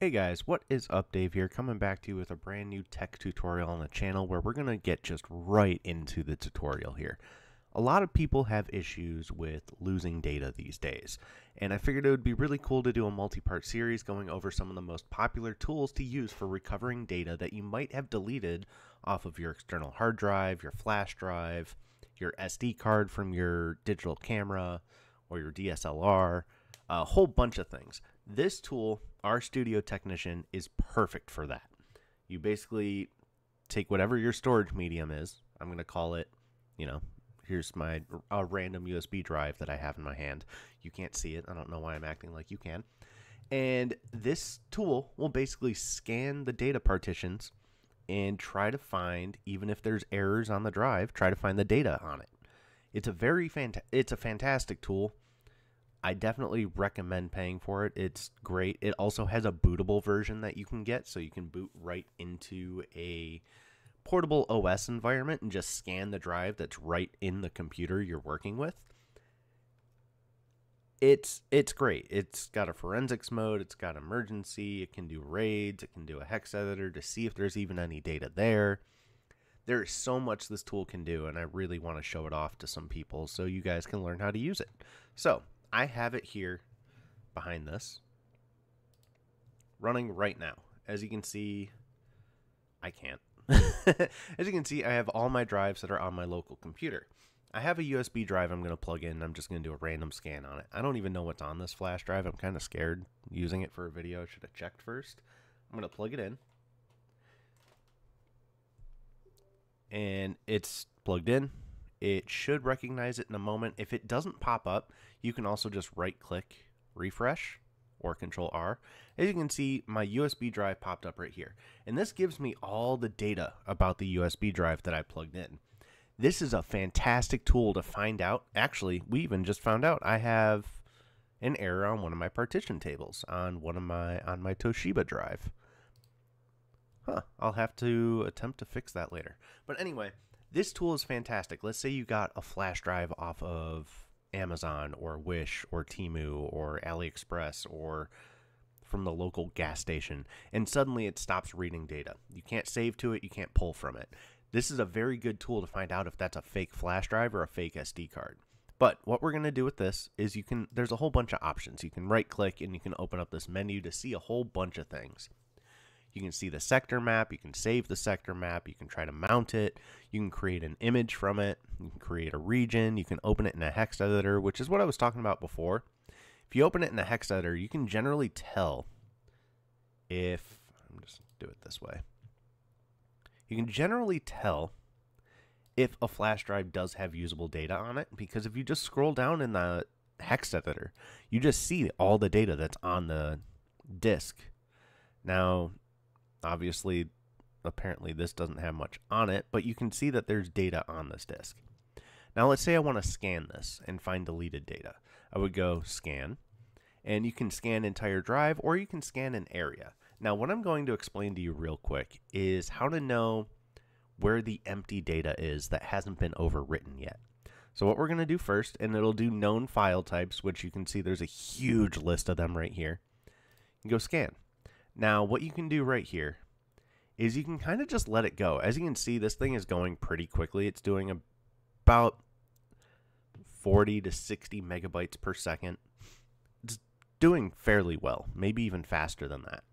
Hey guys, what is up? Dave here, coming back to you with a brand new tech tutorial on the channel where we're going to get just right into the tutorial here. A lot of people have issues with losing data these days, and I figured it would be really cool to do a multi-part series going over some of the most popular tools to use for recovering data that you might have deleted off of your external hard drive, your flash drive, your SD card from your digital camera, or your DSLR, a whole bunch of things. This tool, R-Studio Technician, is perfect for that. You basically take whatever your storage medium is. I'm going to call it, you know, here's my a random USB drive that I have in my hand. You can't see it. I don't know why I'm acting like you can. And this tool will basically scan the data partitions and try to find even if there's errors on the drive, try to find the data on it. It's a very fant- it's a fantastic tool. I definitely recommend paying for it. It's great. It also has a bootable version that you can get, so you can boot right into a portable OS environment and just scan the drive that's right in the computer you're working with. It's it's great. It's got a forensics mode, it's got emergency, it can do raids, it can do a hex editor to see if there's even any data there. There is so much this tool can do, and I really want to show it off to some people so you guys can learn how to use it. So, I have it here behind this running right now. As you can see, I can't. As you can see, I have all my drives that are on my local computer. I have a USB drive I'm going to plug in. I'm just going to do a random scan on it. I don't even know what's on this flash drive. I'm kind of scared using it for a video. I should have checked first. I'm going to plug it in. And it's plugged in. It should recognize it in a moment. If it doesn't pop up, you can also just right click refresh or control R. As you can see, my USB drive popped up right here. And this gives me all the data about the USB drive that I plugged in. This is a fantastic tool to find out. Actually, we even just found out I have an error on one of my partition tables on one of my on my Toshiba drive. Huh, I'll have to attempt to fix that later. But anyway, this tool is fantastic. Let's say you got a flash drive off of Amazon or Wish or Temu or AliExpress or from the local gas station, and suddenly it stops reading data. You can't save to it, you can't pull from it. This is a very good tool to find out if that's a fake flash drive or a fake SD card. But what we're going to do with this is you can there's a whole bunch of options. You can right click and you can open up this menu to see a whole bunch of things. You can see the sector map, you can save the sector map, you can try to mount it, you can create an image from it, you can create a region, you can open it in a hex editor, which is what I was talking about before. If you open it in a hex editor, you can generally tell if I'm just do it this way. You can generally tell if a flash drive does have usable data on it because if you just scroll down in the hex editor, you just see all the data that's on the disk. Now, Obviously, apparently this doesn't have much on it, but you can see that there's data on this disk. Now let's say I want to scan this and find deleted data. I would go scan, and you can scan entire drive or you can scan an area. Now what I'm going to explain to you real quick is how to know where the empty data is that hasn't been overwritten yet. So what we're going to do first, and it'll do known file types, which you can see there's a huge list of them right here. You go scan. Now, what you can do right here is you can kind of just let it go. As you can see, this thing is going pretty quickly. It's doing about 40 to 60 megabytes per second. It's doing fairly well, maybe even faster than that.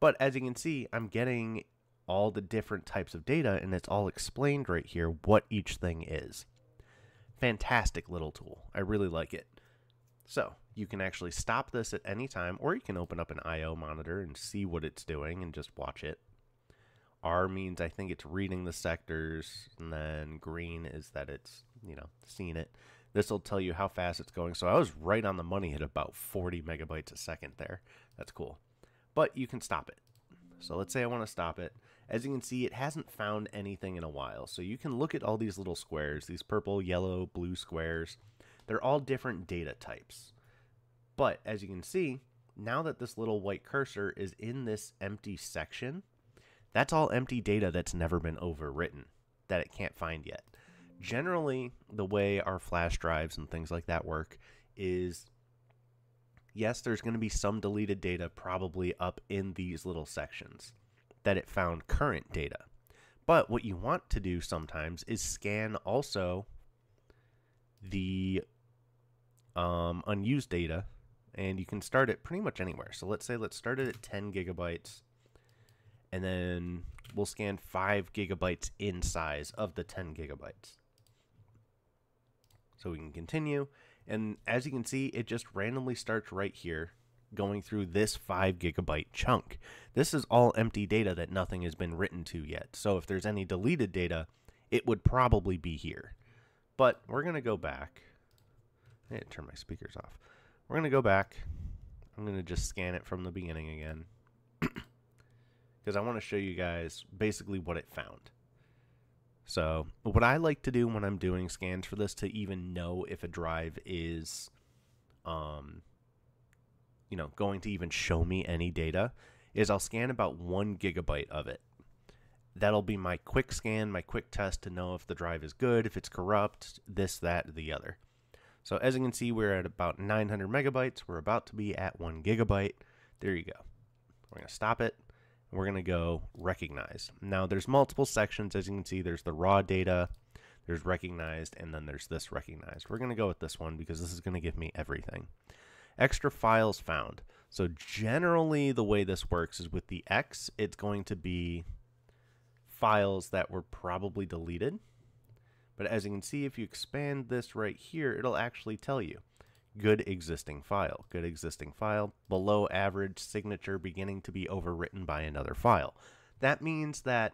But as you can see, I'm getting all the different types of data, and it's all explained right here what each thing is. Fantastic little tool. I really like it. So you can actually stop this at any time, or you can open up an I.O. monitor and see what it's doing and just watch it. R means I think it's reading the sectors, and then green is that it's, you know, seeing it. This will tell you how fast it's going. So I was right on the money at about 40 megabytes a second there. That's cool. But you can stop it. So let's say I want to stop it. As you can see, it hasn't found anything in a while. So you can look at all these little squares, these purple, yellow, blue squares. They're all different data types. But as you can see, now that this little white cursor is in this empty section, that's all empty data that's never been overwritten, that it can't find yet. Generally, the way our flash drives and things like that work is yes, there's going to be some deleted data probably up in these little sections that it found current data. But what you want to do sometimes is scan also the um, unused data, and you can start it pretty much anywhere. So let's say let's start it at 10 gigabytes, and then we'll scan 5 gigabytes in size of the 10 gigabytes. So we can continue, and as you can see, it just randomly starts right here going through this 5 gigabyte chunk. This is all empty data that nothing has been written to yet. So if there's any deleted data, it would probably be here. But we're going to go back. I to turn my speakers off. We're going to go back. I'm going to just scan it from the beginning again. Because I want to show you guys basically what it found. So what I like to do when I'm doing scans for this to even know if a drive is um, you know, going to even show me any data is I'll scan about one gigabyte of it. That'll be my quick scan, my quick test to know if the drive is good, if it's corrupt, this, that, the other. So as you can see, we're at about 900 megabytes. We're about to be at one gigabyte. There you go. We're going to stop it. And we're going to go recognize. Now there's multiple sections. As you can see, there's the raw data, there's recognized, and then there's this recognized. We're going to go with this one because this is going to give me everything extra files found. So generally the way this works is with the X, it's going to be files that were probably deleted. But as you can see, if you expand this right here, it'll actually tell you good existing file, good existing file, below average signature beginning to be overwritten by another file. That means that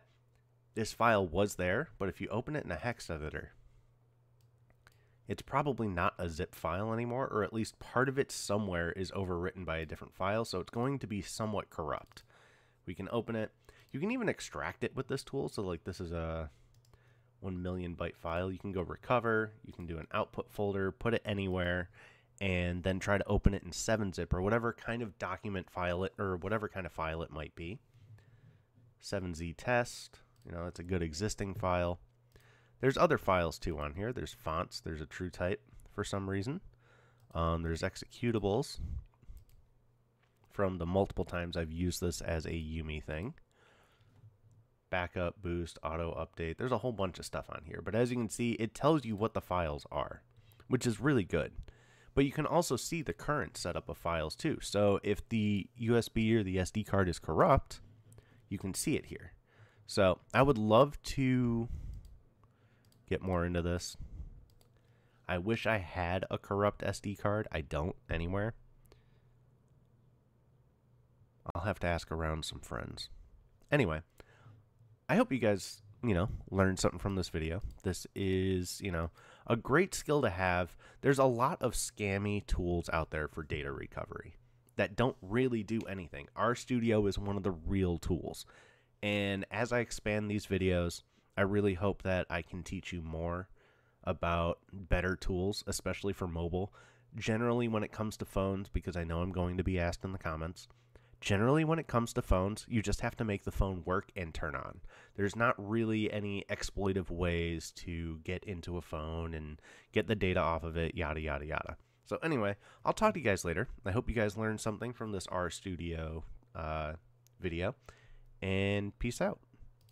this file was there, but if you open it in a hex editor, it's probably not a zip file anymore, or at least part of it somewhere is overwritten by a different file, so it's going to be somewhat corrupt. We can open it. You can even extract it with this tool, so like this is a 1 million byte file. You can go recover, you can do an output folder, put it anywhere, and then try to open it in 7-zip or whatever kind of document file it, or whatever kind of file it might be. 7z test, you know, it's a good existing file. There's other files too on here. There's fonts. There's a true type for some reason. Um, there's executables from the multiple times I've used this as a YUMI thing. Backup, boost, auto update. There's a whole bunch of stuff on here. But as you can see, it tells you what the files are, which is really good. But you can also see the current setup of files too. So if the USB or the SD card is corrupt, you can see it here. So I would love to get more into this. I wish I had a corrupt SD card. I don't anywhere. I'll have to ask around some friends. Anyway, I hope you guys, you know, learned something from this video. This is, you know, a great skill to have. There's a lot of scammy tools out there for data recovery that don't really do anything. R-Studio is one of the real tools. And as I expand these videos, I really hope that I can teach you more about better tools, especially for mobile. Generally, when it comes to phones, because I know I'm going to be asked in the comments, generally, when it comes to phones, you just have to make the phone work and turn on. There's not really any exploitive ways to get into a phone and get the data off of it, yada, yada, yada. So, anyway, I'll talk to you guys later. I hope you guys learned something from this R-Studio uh, video, and peace out.